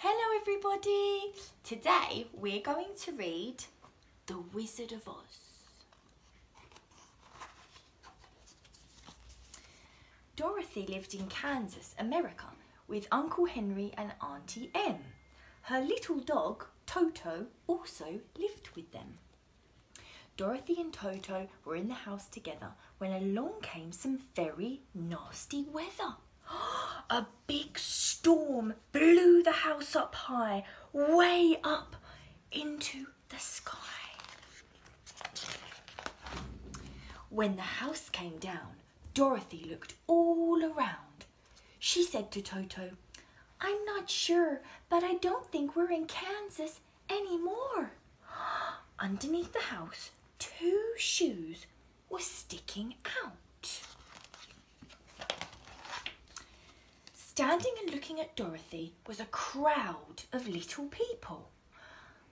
Hello, everybody. Today we're going to read The Wizard of Oz. Dorothy lived in Kansas, America, with Uncle Henry and Auntie Em. Her little dog, Toto, also lived with them. Dorothy and Toto were in the house together when along came some very nasty weather. Oh, A big storm blew the house up high, way up into the sky. When the house came down, Dorothy looked all around. She said to Toto, I'm not sure, but I don't think we're in Kansas anymore. Underneath the house, two shoes were sticking out. Standing and looking at Dorothy was a crowd of little people.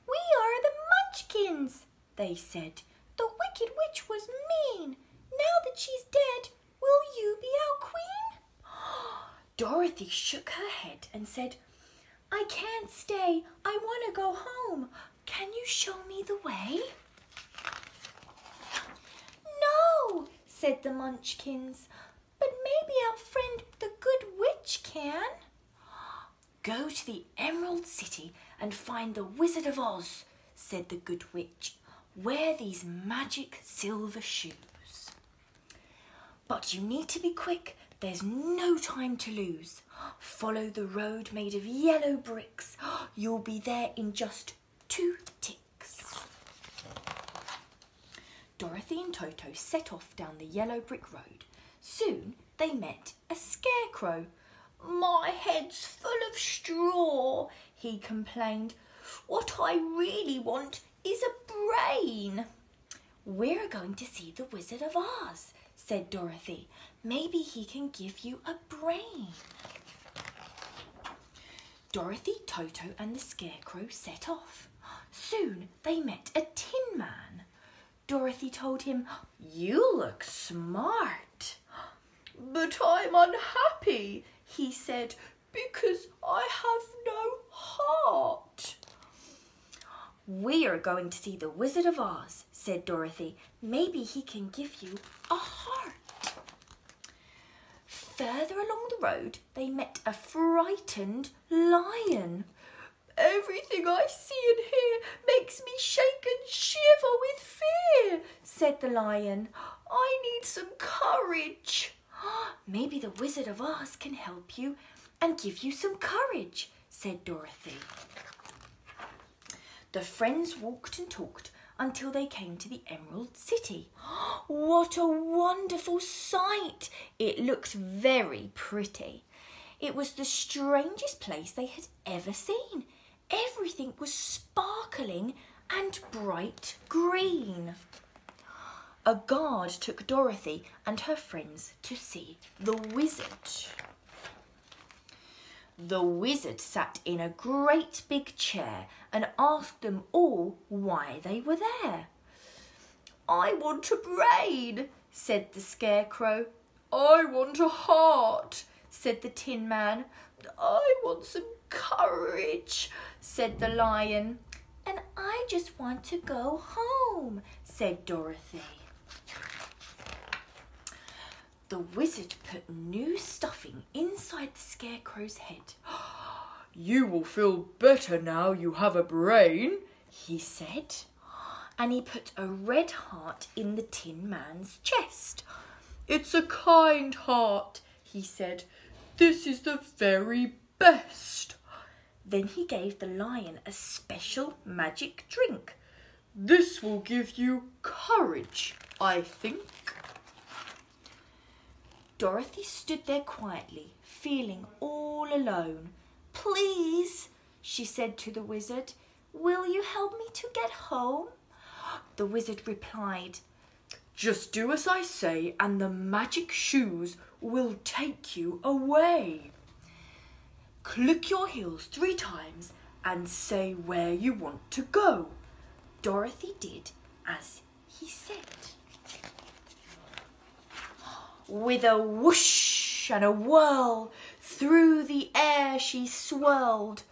We are the Munchkins, they said. The Wicked Witch was mean. Now that she's dead, will you be our queen? Dorothy shook her head and said, I can't stay. I want to go home. Can you show me the way? No, said the Munchkins. But maybe our friend the Good Witch can. Go to the Emerald City and find the Wizard of Oz, said the Good Witch. Wear these magic silver shoes. But you need to be quick. There's no time to lose. Follow the road made of yellow bricks. You'll be there in just two ticks. Dorothy and Toto set off down the yellow brick road. Soon they met a scarecrow. My head's full of straw, he complained. What I really want is a brain. We're going to see the Wizard of Oz, said Dorothy. Maybe he can give you a brain. Dorothy, Toto, and the Scarecrow set off. Soon they met a Tin Man. Dorothy told him, You look smart. But I'm unhappy, he said, because I have no heart. We are going to see the Wizard of Oz, said Dorothy. Maybe he can give you a heart. Further along the road, they met a frightened lion. Everything I see and hear makes me shake and shiver with fear, said the lion. I need some courage. Maybe the Wizard of Oz can help you and give you some courage, said Dorothy. The friends walked and talked until they came to the Emerald City. What a wonderful sight! It looked very pretty. It was the strangest place they had ever seen. Everything was sparkling and bright green. A guard took Dorothy and her friends to see the wizard. The wizard sat in a great big chair and asked them all why they were there. I want a brain, said the scarecrow. I want a heart, said the tin man. I want some courage, said the lion. And I just want to go home, said Dorothy. The wizard put new stuffing inside the scarecrow's head. You will feel better now you have a brain, he said. And he put a red heart in the tin man's chest. It's a kind heart, he said. This is the very best. Then he gave the lion a special magic drink. This will give you courage, I think. Dorothy stood there quietly, feeling all alone. Please, she said to the wizard, will you help me to get home? The wizard replied, Just do as I say, and the magic shoes will take you away. Click your heels three times and say where you want to go. Dorothy did as he said. With a whoosh and a whirl, through the air she swirled.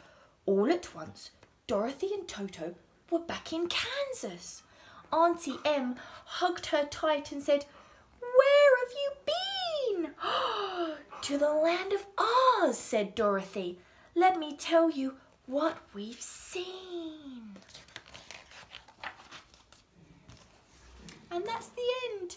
All at once, Dorothy and Toto were back in Kansas. Auntie Em hugged her tight and said, Where have you been? to the land of Oz, said Dorothy. Let me tell you what we've seen. And that's the end.